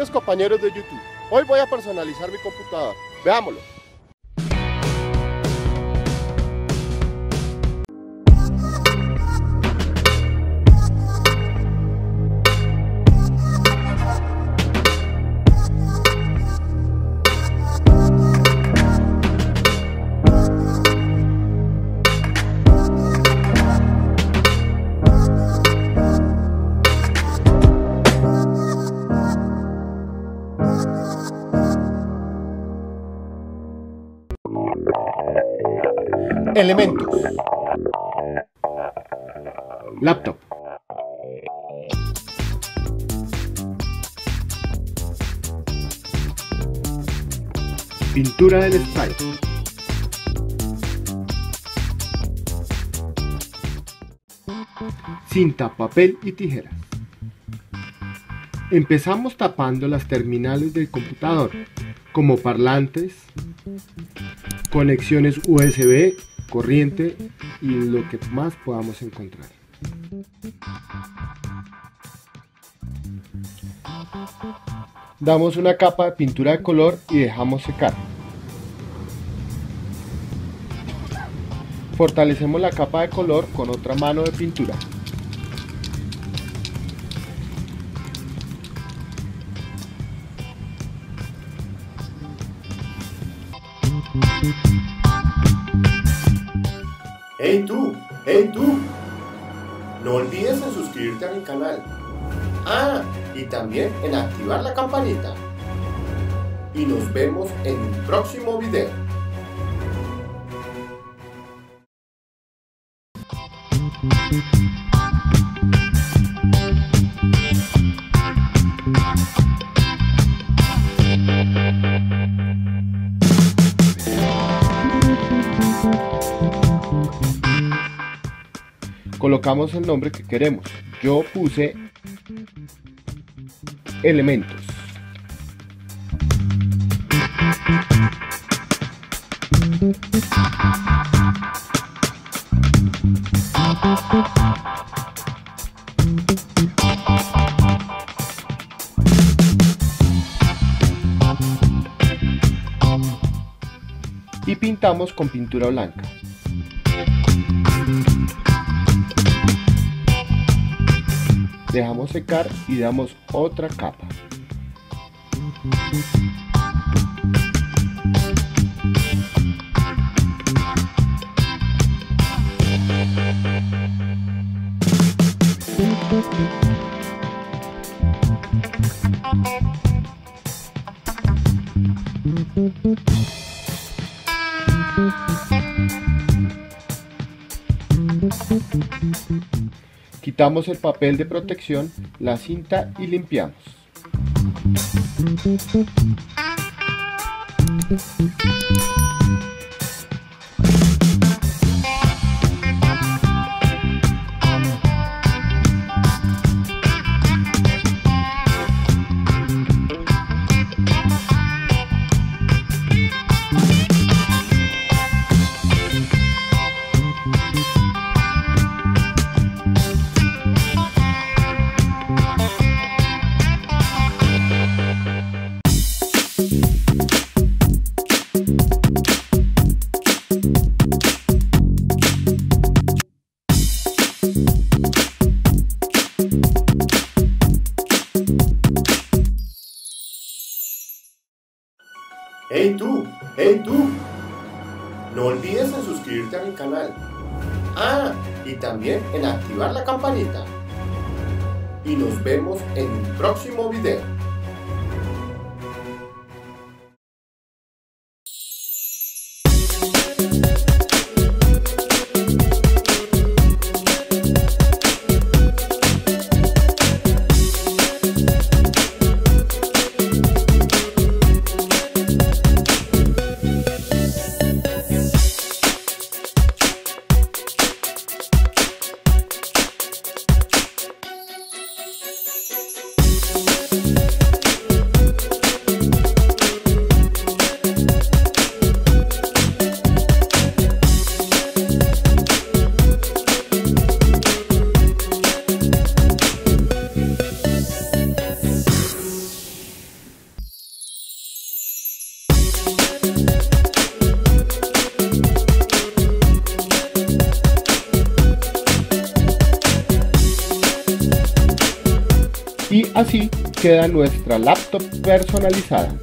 Queridos compañeros de YouTube, hoy voy a personalizar mi computador. Veámoslo. Elementos. Laptop. Pintura del spray. Cinta, papel y tijeras. Empezamos tapando las terminales del computador, como parlantes, conexiones USB, corriente y lo que más podamos encontrar. Damos una capa de pintura de color y dejamos secar. Fortalecemos la capa de color con otra mano de pintura. ¡Hey tú! ¡Hey tú! No olvides en suscribirte a mi canal. Ah, y también en activar la campanita. Y nos vemos en un próximo video. Colocamos el nombre que queremos. Yo puse elementos. Y pintamos con pintura blanca. Dejamos secar y damos otra capa. Quitamos el papel de protección, la cinta y limpiamos. ¡Hey tú! ¡Hey tú! No olvides en suscribirte a mi canal. Ah, y también en activar la campanita. Y nos vemos en un próximo video. Así queda nuestra laptop personalizada.